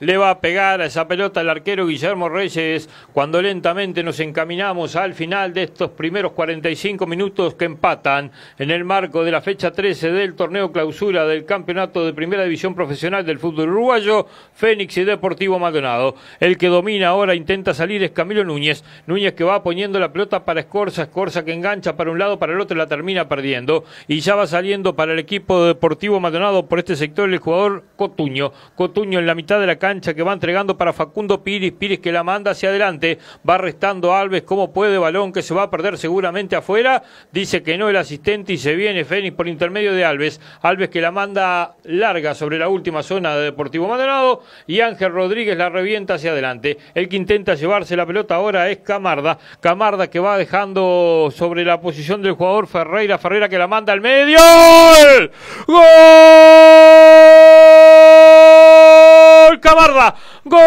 le va a pegar a esa pelota el arquero Guillermo Reyes cuando lentamente nos encaminamos al final de estos primeros 45 minutos que empatan en el marco de la fecha 13 del torneo clausura del campeonato de primera división profesional del fútbol uruguayo, Fénix y Deportivo Maldonado. El que domina ahora intenta salir es Camilo Núñez, Núñez que va poniendo la pelota para Escorza, Escorza que engancha para un lado, para el otro la termina perdiendo. Y ya va saliendo para el equipo Deportivo Maldonado por este sector el jugador Cotuño, Cotuño en la mitad de la cancha que va entregando para Facundo Piris, Piris que la manda hacia adelante, va restando Alves. Como puede, balón que se va a perder seguramente afuera, dice que no el asistente y se viene Fénix por intermedio de Alves, Alves que la manda larga sobre la última zona de Deportivo Maldonado y Ángel Rodríguez la revienta hacia adelante, el que intenta llevarse la pelota ahora es Camarda, Camarda que va dejando sobre la posición del jugador Ferreira, Ferreira que la manda al medio, ¡Gol! Camarda. Gol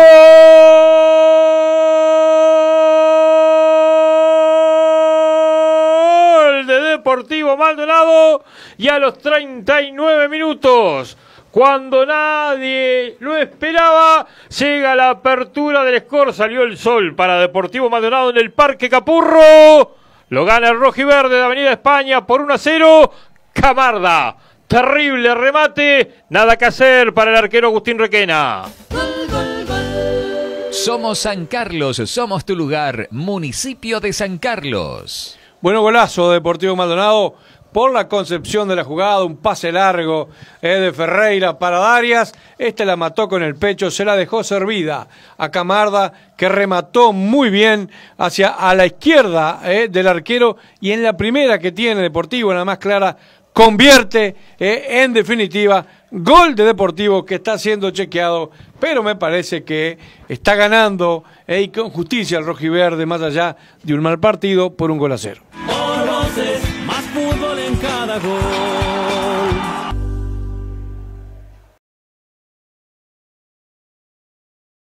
de Deportivo Maldonado y a los 39 minutos cuando nadie lo esperaba, llega la apertura del score, salió el sol para Deportivo Maldonado en el Parque Capurro. Lo gana el Rojiverde de Avenida España por 1 a 0. Camarda Terrible remate, nada que hacer para el arquero Agustín Requena. Somos San Carlos, somos tu lugar, municipio de San Carlos. Bueno, golazo Deportivo Maldonado por la concepción de la jugada, un pase largo eh, de Ferreira para Darias. Este la mató con el pecho, se la dejó servida a Camarda, que remató muy bien hacia a la izquierda eh, del arquero y en la primera que tiene Deportivo, en la más clara, convierte eh, en definitiva gol de Deportivo que está siendo chequeado, pero me parece que está ganando eh, y con justicia el rojiverde más allá de un mal partido por un gol a cero. más fútbol en cada gol.